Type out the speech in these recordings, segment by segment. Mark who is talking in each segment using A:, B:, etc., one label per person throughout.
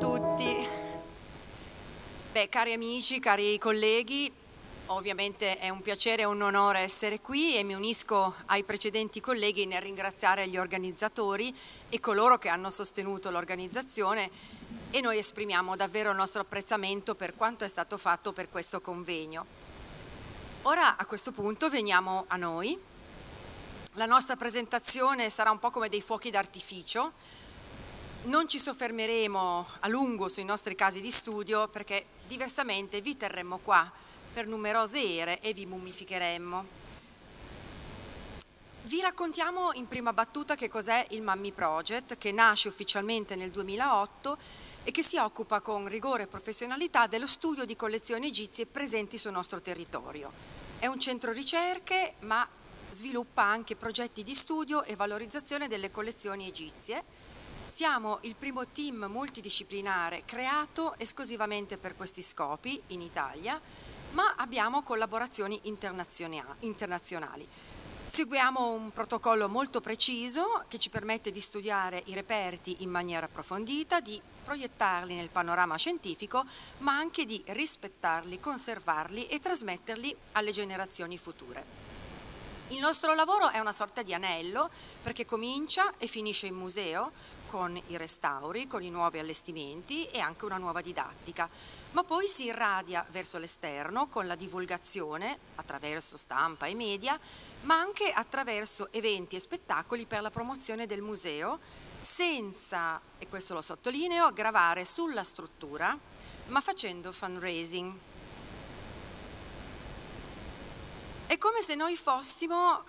A: tutti. Beh, cari amici, cari colleghi, ovviamente è un piacere e un onore essere qui e mi unisco ai precedenti colleghi nel ringraziare gli organizzatori e coloro che hanno sostenuto l'organizzazione e noi esprimiamo davvero il nostro apprezzamento per quanto è stato fatto per questo convegno. Ora a questo punto veniamo a noi. La nostra presentazione sarà un po' come dei fuochi d'artificio, non ci soffermeremo a lungo sui nostri casi di studio perché diversamente vi terremmo qua per numerose ere e vi mummificheremmo. Vi raccontiamo in prima battuta che cos'è il Mammi Project, che nasce ufficialmente nel 2008 e che si occupa con rigore e professionalità dello studio di collezioni egizie presenti sul nostro territorio. È un centro ricerche, ma sviluppa anche progetti di studio e valorizzazione delle collezioni egizie siamo il primo team multidisciplinare creato esclusivamente per questi scopi in Italia, ma abbiamo collaborazioni internazionali. Seguiamo un protocollo molto preciso che ci permette di studiare i reperti in maniera approfondita, di proiettarli nel panorama scientifico, ma anche di rispettarli, conservarli e trasmetterli alle generazioni future. Il nostro lavoro è una sorta di anello perché comincia e finisce in museo con i restauri, con i nuovi allestimenti e anche una nuova didattica, ma poi si irradia verso l'esterno con la divulgazione attraverso stampa e media, ma anche attraverso eventi e spettacoli per la promozione del museo, senza, e questo lo sottolineo, gravare sulla struttura, ma facendo fundraising. È come se noi fossimo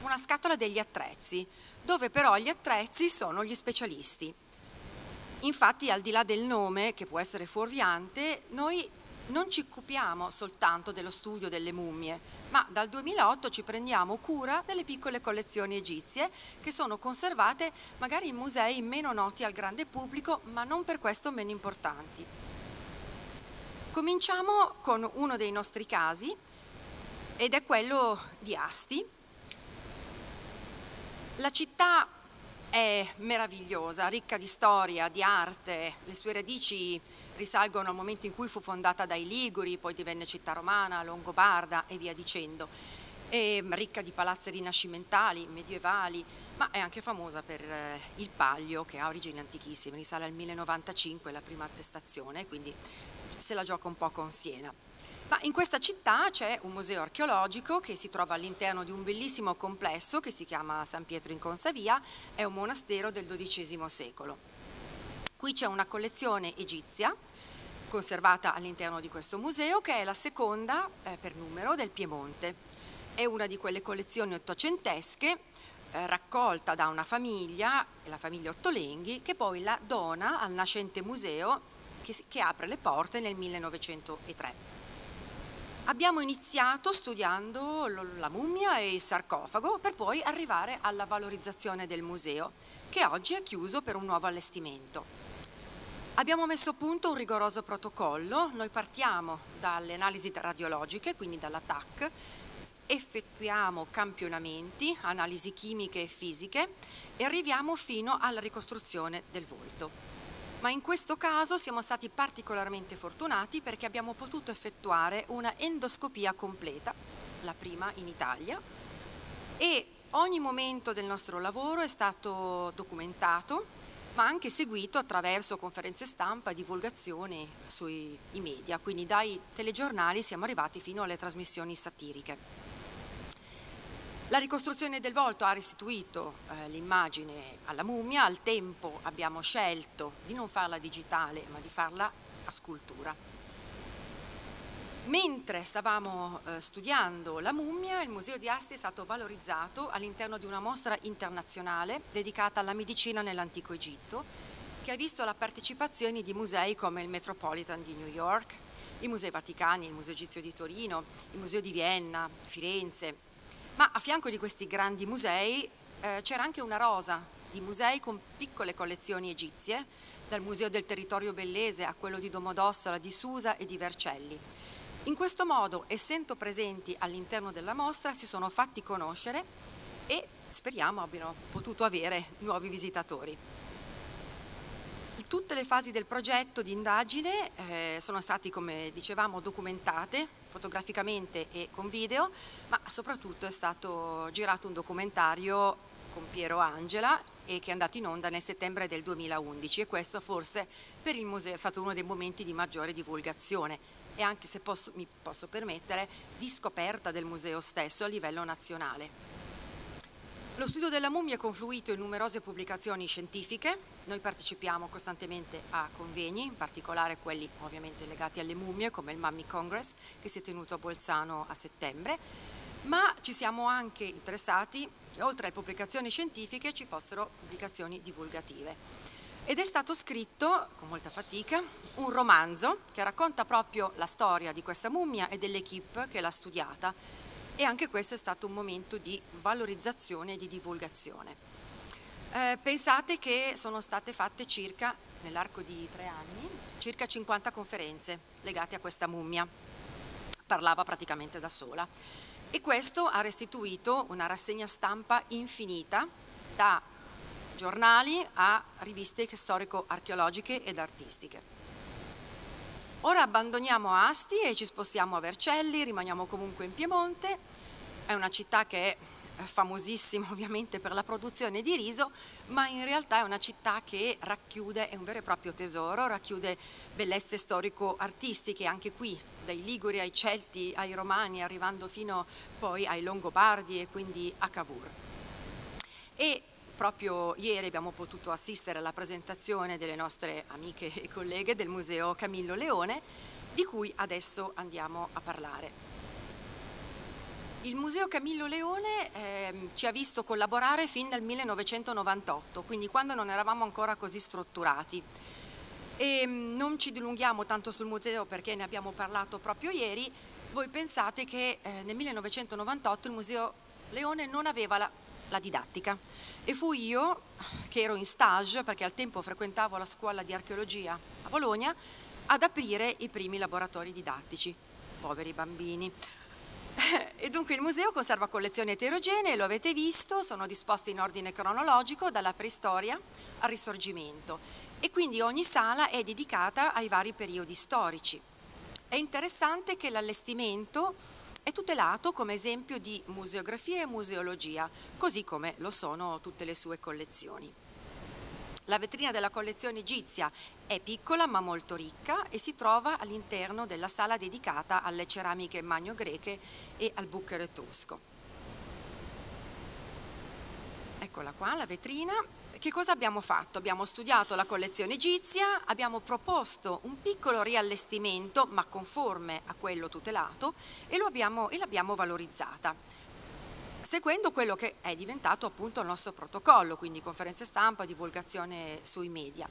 A: una scatola degli attrezzi, dove però gli attrezzi sono gli specialisti. Infatti, al di là del nome, che può essere fuorviante, noi non ci occupiamo soltanto dello studio delle mummie, ma dal 2008 ci prendiamo cura delle piccole collezioni egizie che sono conservate magari in musei meno noti al grande pubblico, ma non per questo meno importanti. Cominciamo con uno dei nostri casi, ed è quello di Asti. La città è meravigliosa, ricca di storia, di arte, le sue radici risalgono al momento in cui fu fondata dai Liguri, poi divenne città romana, longobarda e via dicendo. È ricca di palazzi rinascimentali, medievali, ma è anche famosa per eh, il Paglio che ha origini antichissime, risale al 1095 la prima attestazione, quindi se la gioca un po' con Siena. Ma in questa città c'è un museo archeologico che si trova all'interno di un bellissimo complesso che si chiama San Pietro in Consavia, è un monastero del XII secolo. Qui c'è una collezione egizia conservata all'interno di questo museo che è la seconda eh, per numero del Piemonte. È una di quelle collezioni ottocentesche eh, raccolta da una famiglia, la famiglia Ottolenghi, che poi la dona al nascente museo che, che apre le porte nel 1903. Abbiamo iniziato studiando la mummia e il sarcofago per poi arrivare alla valorizzazione del museo, che oggi è chiuso per un nuovo allestimento. Abbiamo messo a punto un rigoroso protocollo, noi partiamo dalle analisi radiologiche, quindi dalla TAC, effettuiamo campionamenti, analisi chimiche e fisiche e arriviamo fino alla ricostruzione del volto ma in questo caso siamo stati particolarmente fortunati perché abbiamo potuto effettuare una endoscopia completa, la prima in Italia, e ogni momento del nostro lavoro è stato documentato, ma anche seguito attraverso conferenze stampa e divulgazioni sui media, quindi dai telegiornali siamo arrivati fino alle trasmissioni satiriche. La ricostruzione del volto ha restituito eh, l'immagine alla mummia, al tempo abbiamo scelto di non farla digitale ma di farla a scultura. Mentre stavamo eh, studiando la mummia, il Museo di Asti è stato valorizzato all'interno di una mostra internazionale dedicata alla medicina nell'antico Egitto, che ha visto la partecipazione di musei come il Metropolitan di New York, i Musei Vaticani, il Museo Egizio di Torino, il Museo di Vienna, Firenze, ma a fianco di questi grandi musei eh, c'era anche una rosa di musei con piccole collezioni egizie, dal Museo del Territorio Bellese a quello di Domodossola, di Susa e di Vercelli. In questo modo, essendo presenti all'interno della mostra, si sono fatti conoscere e speriamo abbiano potuto avere nuovi visitatori. Tutte le fasi del progetto di indagine eh, sono state, come dicevamo, documentate fotograficamente e con video, ma soprattutto è stato girato un documentario con Piero Angela e che è andato in onda nel settembre del 2011 e questo forse per il museo è stato uno dei momenti di maggiore divulgazione e anche se posso, mi posso permettere di scoperta del museo stesso a livello nazionale. Lo studio della mummia è confluito in numerose pubblicazioni scientifiche, noi partecipiamo costantemente a convegni, in particolare quelli ovviamente legati alle mummie come il Mummy Congress che si è tenuto a Bolzano a settembre, ma ci siamo anche interessati che oltre alle pubblicazioni scientifiche ci fossero pubblicazioni divulgative. Ed è stato scritto, con molta fatica, un romanzo che racconta proprio la storia di questa mummia e dell'equipe che l'ha studiata e anche questo è stato un momento di valorizzazione e di divulgazione. Eh, pensate che sono state fatte circa, nell'arco di tre anni, circa 50 conferenze legate a questa mummia, parlava praticamente da sola e questo ha restituito una rassegna stampa infinita da giornali a riviste storico-archeologiche ed artistiche. Ora abbandoniamo Asti e ci spostiamo a Vercelli, rimaniamo comunque in Piemonte, è una città che è famosissima ovviamente per la produzione di riso, ma in realtà è una città che racchiude, è un vero e proprio tesoro, racchiude bellezze storico-artistiche anche qui, dai Liguri ai Celti, ai Romani, arrivando fino poi ai Longobardi e quindi a Cavour. E proprio ieri abbiamo potuto assistere alla presentazione delle nostre amiche e colleghe del Museo Camillo Leone, di cui adesso andiamo a parlare. Il Museo Camillo Leone eh, ci ha visto collaborare fin dal 1998, quindi quando non eravamo ancora così strutturati. E mm, non ci dilunghiamo tanto sul museo perché ne abbiamo parlato proprio ieri. Voi pensate che eh, nel 1998 il Museo Leone non aveva la la didattica e fu io che ero in stage perché al tempo frequentavo la scuola di archeologia a Bologna ad aprire i primi laboratori didattici. Poveri bambini. E dunque il museo conserva collezioni eterogenee, lo avete visto, sono disposte in ordine cronologico dalla preistoria al risorgimento e quindi ogni sala è dedicata ai vari periodi storici. È interessante che l'allestimento è tutelato come esempio di museografia e museologia, così come lo sono tutte le sue collezioni. La vetrina della collezione egizia è piccola ma molto ricca e si trova all'interno della sala dedicata alle ceramiche magno-greche e al bucchero etrusco. Eccola qua la vetrina che cosa abbiamo fatto? Abbiamo studiato la collezione egizia, abbiamo proposto un piccolo riallestimento, ma conforme a quello tutelato, e, abbiamo, e l'abbiamo valorizzata, seguendo quello che è diventato appunto il nostro protocollo, quindi conferenze stampa, divulgazione sui media.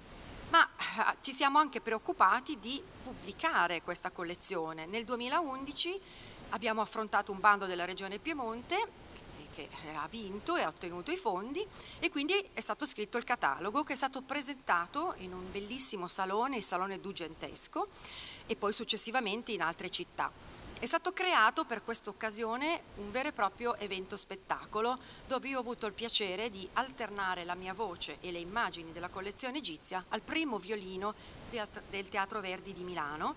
A: Ma eh, ci siamo anche preoccupati di pubblicare questa collezione. Nel 2011 abbiamo affrontato un bando della Regione Piemonte che eh, ha vinto e ha ottenuto i fondi e quindi è stato scritto il catalogo che è stato presentato in un bellissimo salone, il Salone Dugentesco e poi successivamente in altre città. È stato creato per questa occasione un vero e proprio evento spettacolo dove io ho avuto il piacere di alternare la mia voce e le immagini della collezione egizia al primo violino del Teatro Verdi di Milano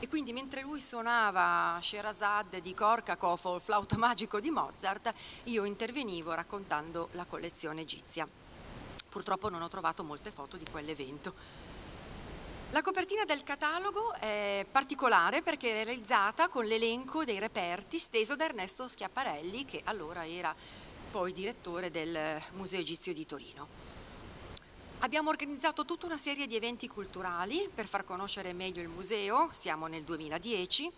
A: e quindi mentre lui suonava Sherazade di Korkakov o il flauto magico di Mozart, io intervenivo raccontando la collezione egizia. Purtroppo non ho trovato molte foto di quell'evento. La copertina del catalogo è particolare perché è realizzata con l'elenco dei reperti steso da Ernesto Schiaparelli, che allora era poi direttore del Museo Egizio di Torino. Abbiamo organizzato tutta una serie di eventi culturali per far conoscere meglio il museo, siamo nel 2010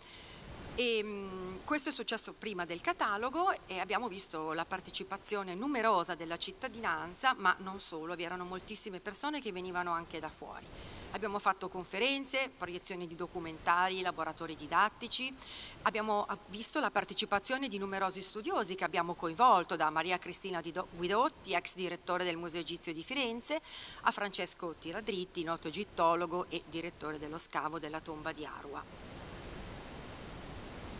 A: e mm, questo è successo prima del catalogo e abbiamo visto la partecipazione numerosa della cittadinanza, ma non solo, vi erano moltissime persone che venivano anche da fuori. Abbiamo fatto conferenze, proiezioni di documentari, laboratori didattici, abbiamo visto la partecipazione di numerosi studiosi che abbiamo coinvolto, da Maria Cristina Guidotti, ex direttore del Museo Egizio di Firenze, a Francesco Tiradritti, noto egittologo e direttore dello scavo della tomba di Arua.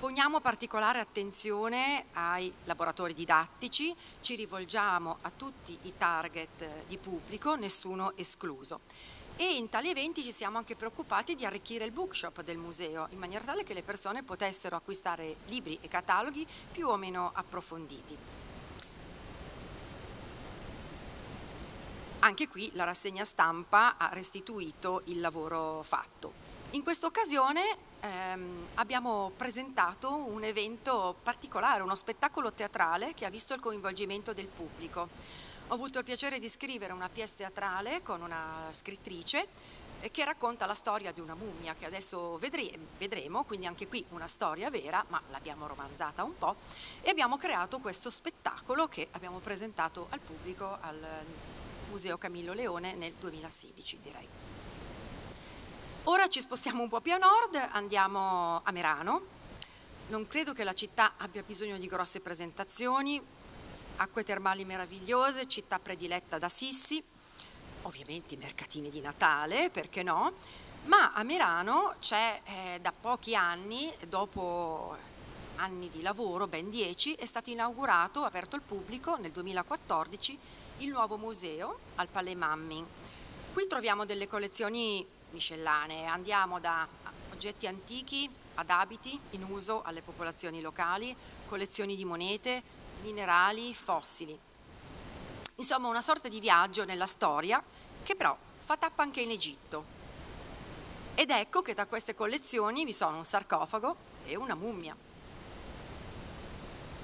A: Poniamo particolare attenzione ai laboratori didattici, ci rivolgiamo a tutti i target di pubblico, nessuno escluso. e in tali eventi ci siamo anche preoccupati di arricchire il bookshop del museo in maniera tale che le persone potessero acquistare libri e cataloghi più o meno approfonditi. Anche qui la rassegna stampa ha restituito il lavoro fatto. In questa occasione ehm, abbiamo presentato un evento particolare, uno spettacolo teatrale che ha visto il coinvolgimento del pubblico. Ho avuto il piacere di scrivere una pièce teatrale con una scrittrice eh, che racconta la storia di una mummia che adesso vedremo, quindi anche qui una storia vera, ma l'abbiamo romanzata un po', e abbiamo creato questo spettacolo che abbiamo presentato al pubblico al Museo Camillo Leone nel 2016 direi. Ora ci spostiamo un po' più a nord, andiamo a Merano. Non credo che la città abbia bisogno di grosse presentazioni, acque termali meravigliose, città prediletta da Sissi, ovviamente i mercatini di Natale, perché no? Ma a Merano c'è eh, da pochi anni, dopo anni di lavoro, ben dieci, è stato inaugurato, aperto al pubblico nel 2014, il nuovo museo al Palais Mammin. Qui troviamo delle collezioni miscellanee, andiamo da oggetti antichi ad abiti in uso alle popolazioni locali, collezioni di monete, minerali, fossili. Insomma una sorta di viaggio nella storia che però fa tappa anche in Egitto. Ed ecco che da queste collezioni vi sono un sarcofago e una mummia.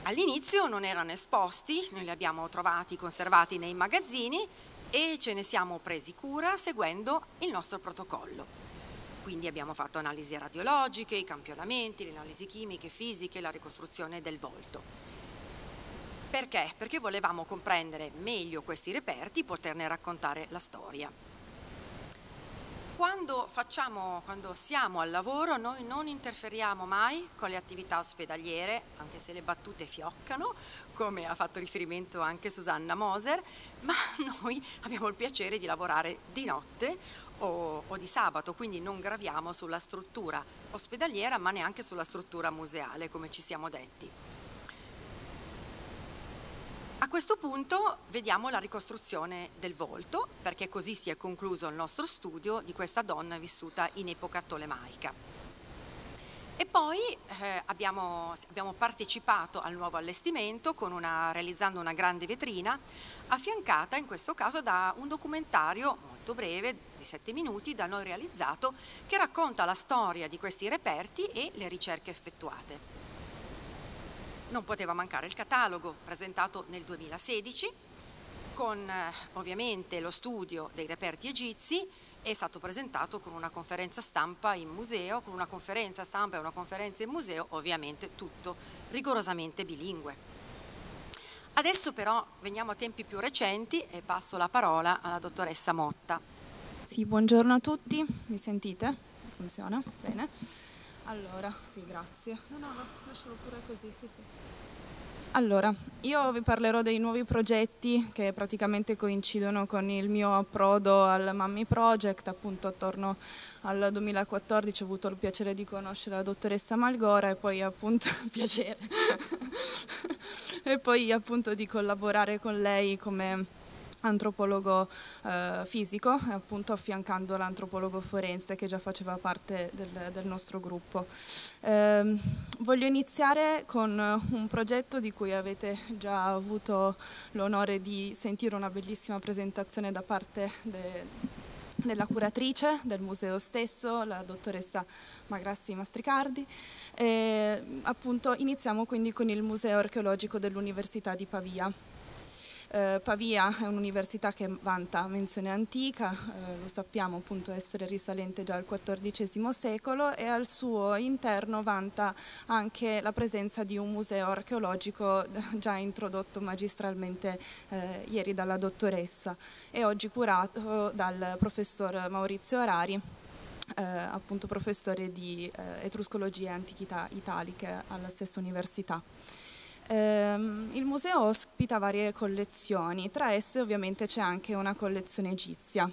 A: All'inizio non erano esposti, noi li abbiamo trovati conservati nei magazzini e ce ne siamo presi cura seguendo il nostro protocollo. Quindi abbiamo fatto analisi radiologiche, i campionamenti, le analisi chimiche, fisiche, la ricostruzione del volto. Perché? Perché volevamo comprendere meglio questi reperti, poterne raccontare la storia. Quando, facciamo, quando siamo al lavoro noi non interferiamo mai con le attività ospedaliere, anche se le battute fioccano, come ha fatto riferimento anche Susanna Moser, ma noi abbiamo il piacere di lavorare di notte o, o di sabato, quindi non graviamo sulla struttura ospedaliera ma neanche sulla struttura museale, come ci siamo detti. A questo punto vediamo la ricostruzione del volto, perché così si è concluso il nostro studio di questa donna vissuta in epoca tolemaica. E poi eh, abbiamo, abbiamo, partecipato al nuovo allestimento una, realizzando una grande vetrina affiancata in questo caso da un documentario molto breve di sette minuti da noi realizzato che racconta la storia di questi reperti e le ricerche effettuate. Non poteva mancare il catalogo presentato nel 2016 con eh, ovviamente lo studio dei reperti egizi è stato presentato con una conferenza stampa in museo, con una conferenza stampa e una conferenza in museo, ovviamente tutto rigorosamente bilingue. Adesso però veniamo a tempi più recenti e passo la parola alla dottoressa Motta.
B: Sì, buongiorno a tutti, mi sentite? Funziona? Bene. Allora, sì, grazie. No, no, lascialo pure così, sì, sì. Allora, io vi parlerò dei nuovi progetti che praticamente coincidono con il mio approdo al Mammy Project, appunto attorno al 2014 ho avuto il piacere di conoscere la dottoressa Malgora e poi appunto piacere e poi appunto di collaborare con lei come antropologo eh, fisico, appunto affiancando l'antropologo forense che già faceva parte del, del nostro gruppo. Eh, voglio iniziare con un progetto di cui avete già avuto l'onore di sentire una bellissima presentazione da parte de, della curatrice del museo stesso, la dottoressa Magrassi Mastricardi. E, appunto iniziamo quindi con il Museo archeologico dell'Università di Pavia. Eh, Pavia è un'università che vanta menzione antica, eh, lo sappiamo appunto essere risalente già al XIV secolo e al suo interno vanta anche la presenza di un museo archeologico già introdotto magistralmente eh, ieri dalla dottoressa e oggi curato dal professor Maurizio Arari. Eh, appunto professore di eh, etruscologia e antichità italiche alla stessa università. Ehm, il museo ospita varie collezioni, tra esse ovviamente c'è anche una collezione egizia.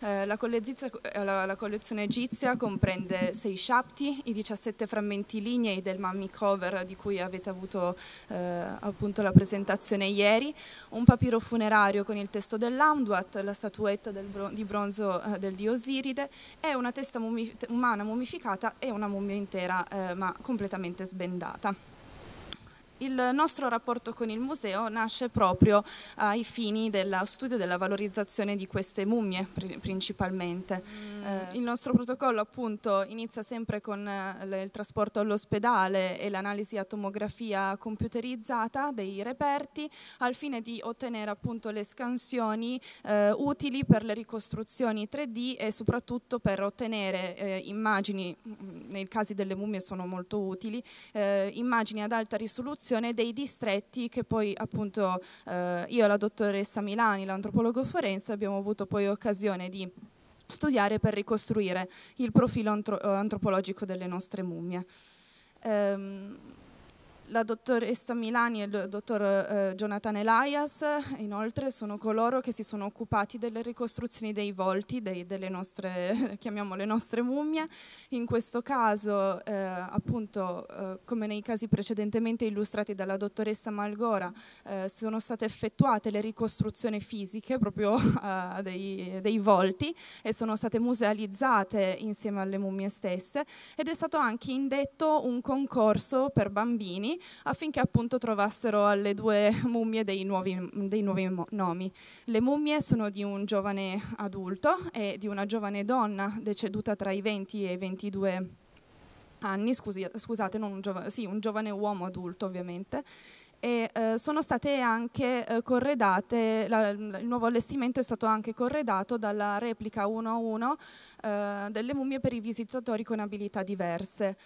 B: Eh, la, eh, la, la, collezione egizia comprende sei shapti, i 17 frammenti lignei del mummy cover di cui avete avuto eh, appunto la presentazione ieri, un papiro funerario con il testo dell'Amduat, la statuetta bro di bronzo eh, del dio Osiride e una testa mummi umana mummificata e una mummia intera eh, ma completamente sbendata. Il nostro rapporto con il museo nasce proprio ai fini dello studio della valorizzazione di queste mummie principalmente. Mm. Eh, il nostro protocollo appunto inizia sempre con eh, il trasporto all'ospedale e l'analisi a tomografia computerizzata dei reperti al fine di ottenere appunto le scansioni eh, utili per le ricostruzioni 3D e soprattutto per ottenere eh, immagini, mm, nei casi delle mummie sono molto utili, eh, immagini ad alta risoluzione descrizione dei distretti che poi appunto eh, io e la dottoressa Milani, l'antropologo forense, abbiamo avuto poi occasione di studiare per ricostruire il profilo antropologico delle nostre mummie. Um, la dottoressa Milani e il dottor eh, Jonathan Elias inoltre sono coloro che si sono occupati delle ricostruzioni dei volti dei, delle nostre, chiamiamole nostre mummie. In questo caso, eh, appunto, eh, come nei casi precedentemente illustrati dalla dottoressa Malgora, eh, sono state effettuate le ricostruzioni fisiche proprio dei, dei volti e sono state musealizzate insieme alle mummie stesse ed è stato anche indetto un concorso per bambini affinché appunto trovassero alle due mummie dei nuovi, dei nuovi nomi. Le mummie sono di un giovane adulto e di una giovane donna deceduta tra i 20 e i 22 anni, scusi, scusate, un giovane, sì, un giovane uomo adulto ovviamente, e eh, sono state anche eh, corredate, la, il nuovo allestimento è stato anche corredato dalla replica 1 a 1 eh, delle mummie per i visitatori con abilità diverse.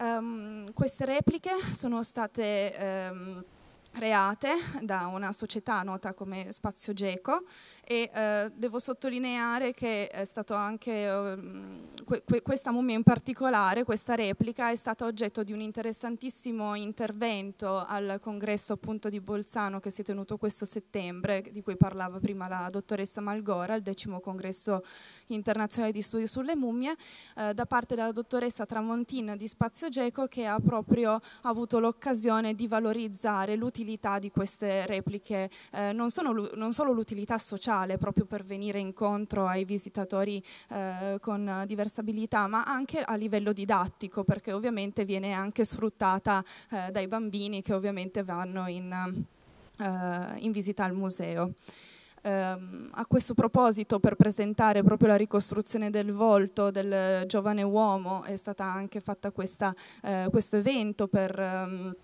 B: Um, queste repliche sono state um, create da una società nota come Spazio Geco e eh, devo sottolineare che è stato anche eh, que questa mummia in particolare, questa replica è stata oggetto di un interessantissimo intervento al congresso appunto di Bolzano che si è tenuto questo settembre, di cui parlava prima la dottoressa Malgora, il decimo congresso internazionale di studi sulle mummie, eh, da parte della dottoressa Tramontin di Spazio Geco che ha proprio avuto l'occasione di valorizzare l'utilizzo l'utilità di queste repliche, eh, non, sono, non, solo l'utilità sociale proprio per venire incontro ai visitatori eh, con diverse abilità, ma anche a livello didattico, perché ovviamente viene anche sfruttata eh, dai bambini che ovviamente vanno in, eh, in visita al museo. Um, a questo proposito, per presentare proprio la ricostruzione del volto del giovane uomo, è stata anche fatta questa, eh, questo evento per um,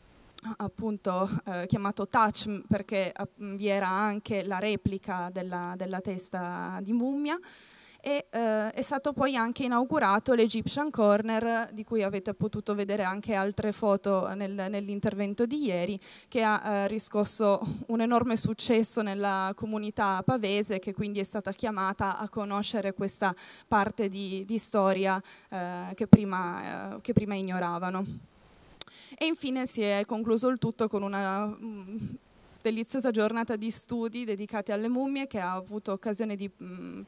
B: appunto eh, chiamato Touch perché vi era anche la replica della, della testa di mummia e eh, è stato poi anche inaugurato l'Egyptian Corner di cui avete potuto vedere anche altre foto nel, nell'intervento di ieri che ha eh, riscosso un enorme successo nella comunità pavese che quindi è stata chiamata a conoscere questa parte di, di storia eh, che prima, eh, che prima ignoravano. E infine si è concluso il tutto con una mm, deliziosa giornata di studi dedicati alle mummie che ha avuto occasione di, mm,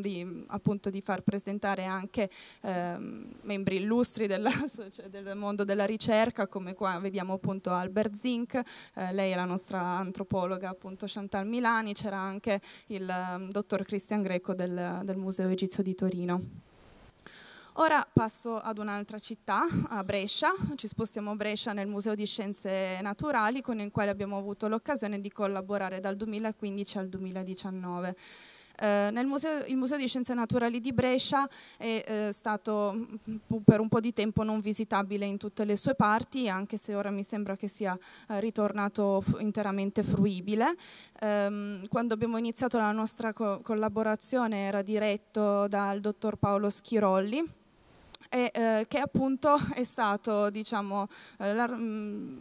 B: di, appunto, di far presentare anche eh, membri illustri della, cioè del mondo della ricerca come qua vediamo appunto Albert Zink, eh, lei è la nostra antropologa appunto Chantal Milani, c'era anche il um, dottor Cristian Greco del, del Museo Egizio di Torino. Ora passo ad un'altra città, a Brescia, ci spostiamo a Brescia nel Museo di Scienze Naturali con il quale abbiamo avuto l'occasione di collaborare dal 2015 al 2019. Eh, museo, il Museo di Scienze Naturali di Brescia è eh, stato mm, per un po' di tempo non visitabile in tutte le sue parti, anche se ora mi sembra che sia eh, ritornato interamente fruibile. Ehm, quando abbiamo iniziato la nostra co collaborazione era diretto dal dottor Paolo Schirolli, eh, che appunto è stato diciamo, eh, la, mh,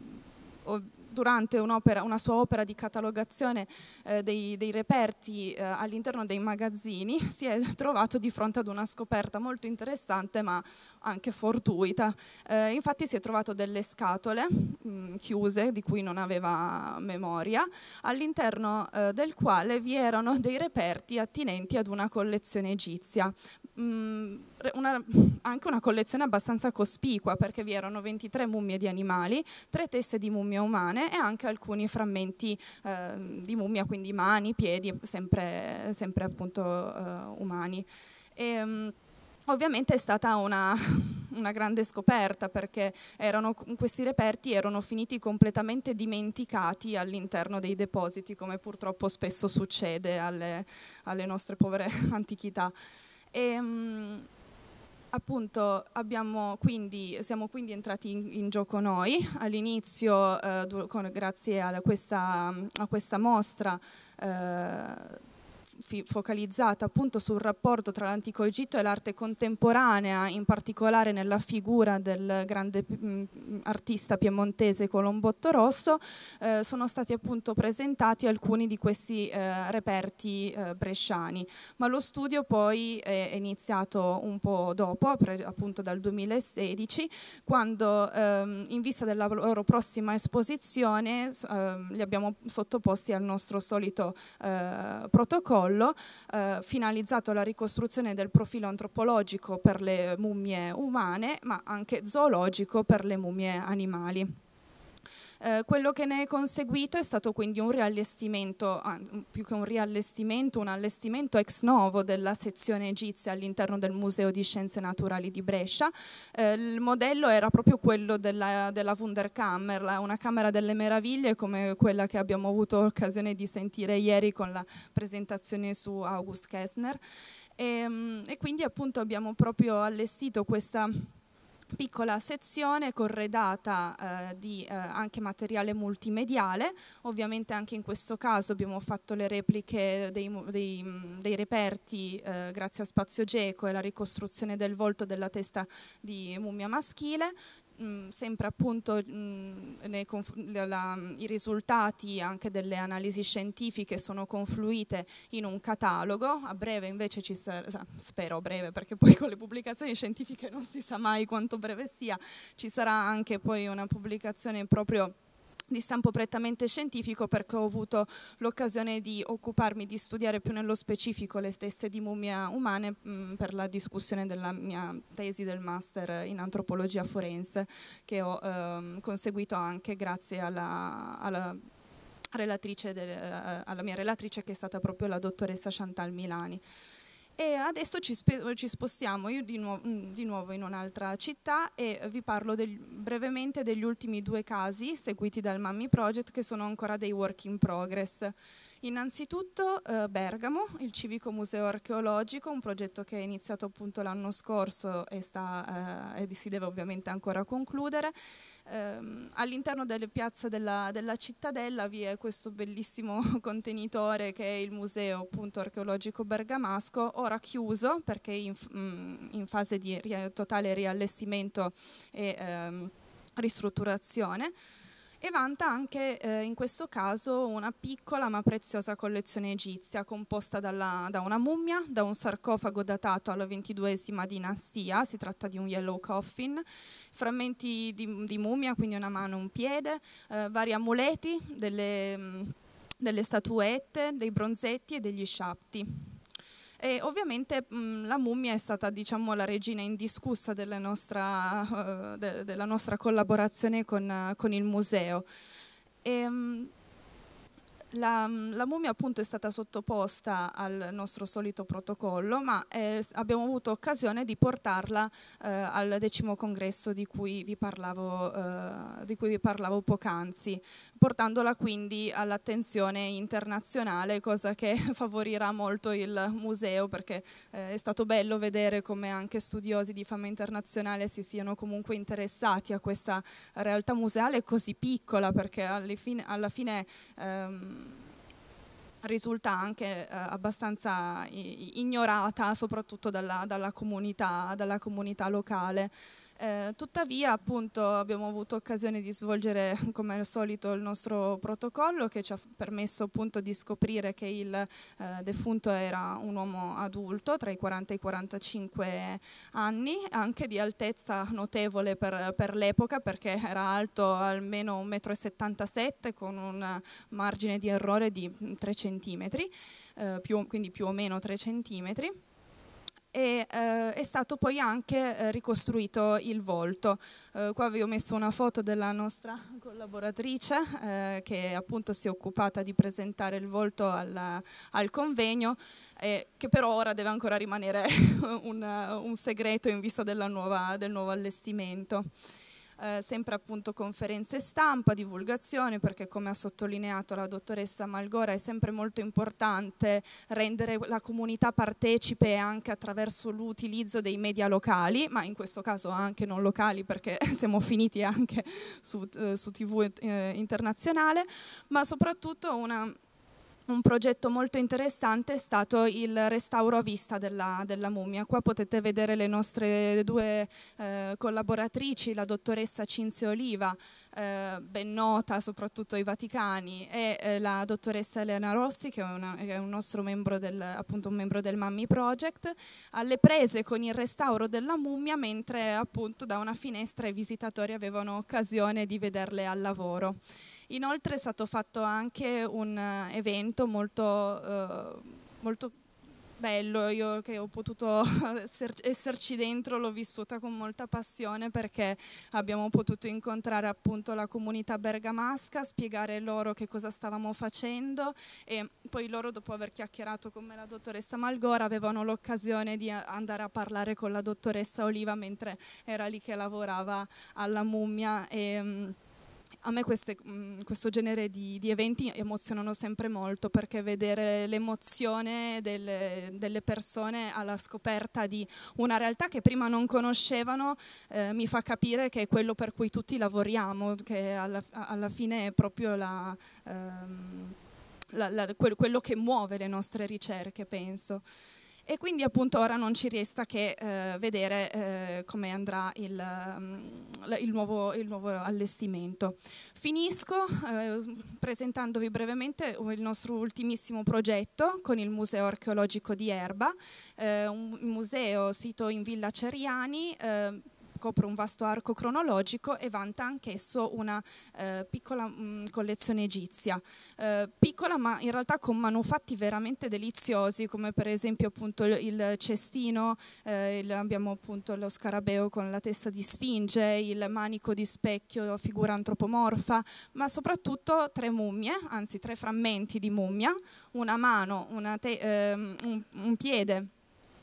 B: durante una sua opera di catalogazione eh, dei, dei, reperti eh, all'interno dei magazzini si è trovato di fronte ad una scoperta molto interessante ma anche fortuita. Eh, infatti si è trovato delle scatole mh, mm, chiuse di cui non aveva memoria, all'interno eh, del quale vi erano dei reperti attinenti ad una collezione egizia. Mm, una, anche una collezione abbastanza cospicua perché vi erano 23 mummie di animali, tre teste di mummie umane e anche alcuni frammenti eh, di mummia, quindi mani, piedi, sempre, sempre appunto eh, umani. E, um, Ovviamente è stata una, una, grande scoperta perché erano, questi reperti erano finiti completamente dimenticati all'interno dei depositi, come purtroppo spesso succede alle, alle nostre povere antichità. E, um, appunto quindi, siamo quindi entrati in, in gioco noi, all'inizio eh, grazie a questa, a questa mostra eh, focalizzata appunto sul rapporto tra l'antico Egitto e l'arte contemporanea, in particolare nella figura del grande mm, artista piemontese Colombotto Rosso, eh, sono stati appunto presentati alcuni di questi eh, reperti eh, bresciani, ma lo studio poi è iniziato un po' dopo, appunto dal 2016, quando ehm, in vista della loro prossima esposizione ehm, li abbiamo sottoposti al nostro solito eh, protocollo protocollo eh, finalizzato alla ricostruzione del profilo antropologico per le mummie umane, ma anche zoologico per le mummie animali. Eh, quello che ne è conseguito è stato quindi un riallestimento, più che un riallestimento, un allestimento ex novo della sezione egizia all'interno del Museo di Scienze Naturali di Brescia. Eh, il modello era proprio quello della, della Wunderkammer, una camera delle meraviglie come quella che abbiamo avuto occasione di sentire ieri con la presentazione su August Kessner. E, ehm, e quindi appunto abbiamo proprio allestito questa piccola sezione corredata eh, di eh, anche materiale multimediale, ovviamente anche in questo caso abbiamo fatto le repliche dei, dei, dei reperti eh, grazie a Spazio Geco e la ricostruzione del volto della testa di mummia maschile, mh, sempre appunto mh, la, i risultati anche delle analisi scientifiche sono confluite in un catalogo, a breve invece ci sarà, spero breve perché poi con le pubblicazioni scientifiche non si sa mai quanto breve sia, ci sarà anche poi una pubblicazione proprio di stampo prettamente scientifico perché ho avuto l'occasione di occuparmi di studiare più nello specifico le teste di mummie umane mh, mm, per la discussione della mia tesi del master in antropologia forense che ho ehm, conseguito anche grazie alla, alla relatrice del, eh, alla mia relatrice che è stata proprio la dottoressa Chantal Milani. E adesso ci, ci spostiamo io di, nuovo, mm, di nuovo in un'altra città e vi parlo del, brevemente degli ultimi due casi seguiti dal Mammy Project che sono ancora dei work in progress. Innanzitutto eh, Bergamo, il Civico Museo Archeologico, un progetto che è iniziato appunto l'anno scorso e, sta, eh, e, si deve ovviamente ancora concludere. Eh, all'interno delle piazze della, della, cittadella vi è questo bellissimo contenitore che è il Museo appunto Archeologico Bergamasco, ora chiuso perché in, mm, in fase di totale riallestimento e ehm, ristrutturazione e vanta anche eh, in questo caso una piccola ma preziosa collezione egizia composta dalla, da una mummia, da un sarcofago datato alla ventiduesima dinastia, si tratta di un yellow coffin, frammenti di, di mummia, quindi una mano e un piede, eh, vari amuleti, delle, mm, delle statuette, dei bronzetti e degli sciapti. E ovviamente mh, la mummia è stata diciamo, la regina indiscussa della nostra, uh, de, della nostra collaborazione con, uh, con il museo. E, mh, la, la, mummia appunto è stata sottoposta al nostro solito protocollo, ma eh, abbiamo avuto occasione di portarla eh, al decimo congresso di cui vi parlavo, eh, di cui vi parlavo poc'anzi, portandola quindi all'attenzione internazionale, cosa che favorirà molto il museo perché eh, è stato bello vedere come anche studiosi di fama internazionale si siano comunque interessati a questa realtà museale così piccola perché alla fine, alla fine ehm, um risulta anche eh, abbastanza ignorata soprattutto dalla, dalla, comunità, dalla comunità, locale. Eh, tuttavia appunto abbiamo avuto occasione di svolgere come al solito il nostro protocollo che ci ha permesso appunto di scoprire che il eh, defunto era un uomo adulto tra i 40 e i 45 anni, anche di altezza notevole per, per l'epoca perché era alto almeno 1,77 m con un margine di errore di 3 cm, eh, più, quindi più o meno 3 cm e eh, è stato poi anche eh, ricostruito il volto. Eh, qua vi ho messo una foto della nostra collaboratrice eh, che appunto si è occupata di presentare il volto al, al convegno che però ora deve ancora rimanere un, un segreto in vista nuova, del nuovo allestimento eh, sempre appunto conferenze stampa, divulgazione, perché come ha sottolineato la dottoressa Malgora è sempre molto importante rendere la comunità partecipe anche attraverso l'utilizzo dei media locali, ma in questo caso anche non locali perché siamo finiti anche su, eh, su tv eh, internazionale, ma soprattutto una un progetto molto interessante è stato il restauro a vista della, della mummia. Qua potete vedere le nostre due eh, collaboratrici, la dottoressa Cinzia Oliva, eh, ben nota soprattutto ai Vaticani, e eh, la dottoressa Elena Rossi, che è, una, che è un nostro membro del, appunto un membro del Mammi Project, alle prese con il restauro della mummia, mentre appunto da una finestra i visitatori avevano occasione di vederle al lavoro. Inoltre è stato fatto anche un eh, evento molto, eh, molto bello, io che ho potuto esserci dentro l'ho vissuta con molta passione perché abbiamo potuto incontrare appunto la comunità bergamasca, spiegare loro che cosa stavamo facendo e poi loro dopo aver chiacchierato con me la dottoressa Malgora avevano l'occasione di andare a parlare con la dottoressa Oliva mentre era lì che lavorava alla mummia e mm, a me queste, mm, questo genere di, di, eventi emozionano sempre molto perché vedere l'emozione delle, delle, persone alla scoperta di una realtà che prima non conoscevano eh, mi fa capire che è quello per cui tutti lavoriamo, che alla, alla fine è proprio la, ehm, la, la, quello che muove le nostre ricerche, penso e quindi appunto ora non ci resta che eh, vedere eh, come andrà il, mm, il, nuovo, il, nuovo, allestimento. Finisco eh, presentandovi brevemente il nostro ultimissimo progetto con il Museo Archeologico di Erba, eh, un museo sito in Villa Ceriani eh, copre un vasto arco cronologico e vanta anch'esso una eh, piccola mh, mm, collezione egizia, eh, piccola ma in realtà con manufatti veramente deliziosi come per esempio appunto il cestino, eh, il, abbiamo appunto lo scarabeo con la testa di sfinge, il manico di specchio, figura antropomorfa, ma soprattutto tre mummie, anzi tre frammenti di mummia, una mano, una ehm, un, un piede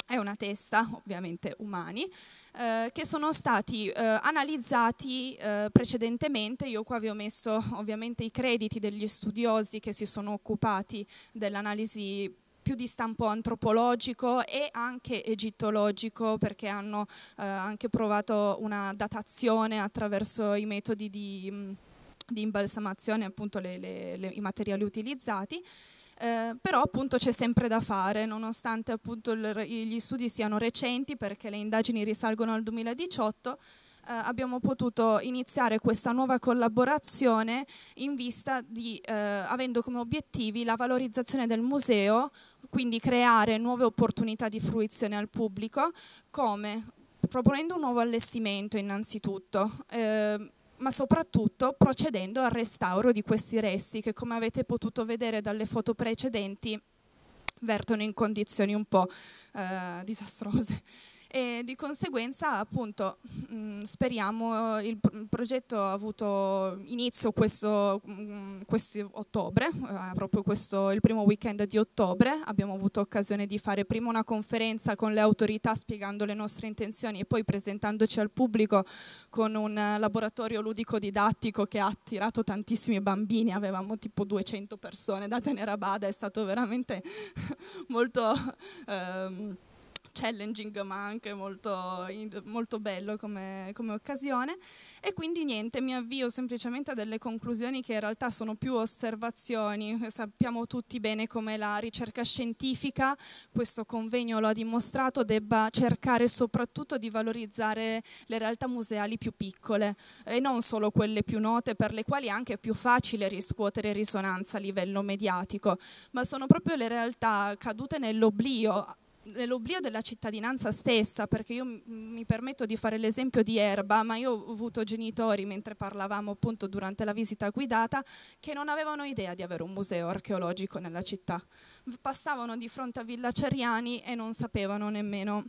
B: è una testa, ovviamente umani, eh, che sono stati eh, analizzati eh, precedentemente. Io qua vi ho messo ovviamente i crediti degli studiosi che si sono occupati dell'analisi più di stampo antropologico e anche egittologico perché hanno eh, anche provato una datazione attraverso i metodi di, di imbalsamazione, appunto le, le, le, i materiali utilizzati eh, però appunto c'è sempre da fare, nonostante appunto il, gli studi siano recenti perché le indagini risalgono al 2018, eh, abbiamo potuto iniziare questa nuova collaborazione in vista di, eh, avendo come obiettivi la valorizzazione del museo, quindi creare nuove opportunità di fruizione al pubblico, come proponendo un nuovo allestimento innanzitutto, eh, ma soprattutto procedendo al restauro di questi resti che come avete potuto vedere dalle foto precedenti vertono in condizioni un po' eh, disastrose e di conseguenza appunto mm, speriamo il progetto ha avuto inizio questo, mm, questo ottobre, eh, proprio questo, il primo weekend di ottobre, abbiamo avuto occasione di fare prima una conferenza con le autorità spiegando le nostre intenzioni e poi presentandoci al pubblico con un laboratorio ludico didattico che ha attirato tantissimi bambini, avevamo tipo 200 persone da tenere a bada, è stato veramente molto... Ehm, challenging ma anche molto, molto bello come, come, occasione. E quindi niente, mi avvio semplicemente a delle conclusioni che in realtà sono più osservazioni, sappiamo tutti bene come la ricerca scientifica, questo convegno lo ha dimostrato, debba cercare soprattutto di valorizzare le realtà museali più piccole e non solo quelle più note per le quali è anche più facile riscuotere risonanza a livello mediatico, ma sono proprio le realtà cadute nell'oblio nell'oblio della cittadinanza stessa, perché io mi permetto di fare l'esempio di Erba, ma io ho avuto genitori mentre parlavamo appunto durante la visita guidata che non avevano idea di avere un museo archeologico nella città. Passavano di fronte a Villa Ceriani e non sapevano nemmeno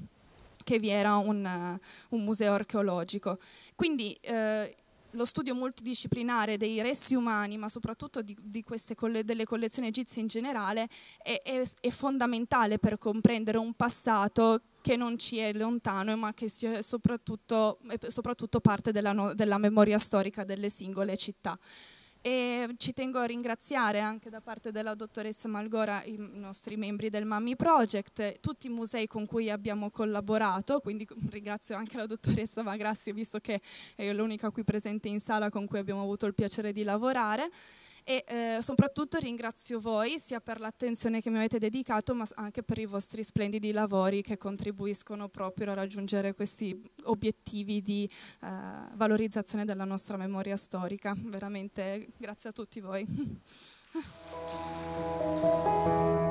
B: che vi era un, un museo archeologico. Quindi eh, lo studio multidisciplinare dei resti umani, ma soprattutto di, di colle, delle collezioni egizie in generale, è, è, è, fondamentale per comprendere un passato che non ci è lontano, ma che è soprattutto, è soprattutto parte della, della memoria storica delle singole città. E ci tengo a ringraziare anche da parte della dottoressa Malgora i nostri membri del Mami Project, tutti i musei con cui abbiamo collaborato, quindi ringrazio anche la dottoressa Magrassi visto che è l'unica qui presente in sala con cui abbiamo avuto il piacere di lavorare e eh, soprattutto ringrazio voi sia per l'attenzione che mi avete dedicato ma anche per i vostri splendidi lavori che contribuiscono proprio a raggiungere questi obiettivi di eh, valorizzazione della nostra memoria storica. Veramente grazie a tutti voi.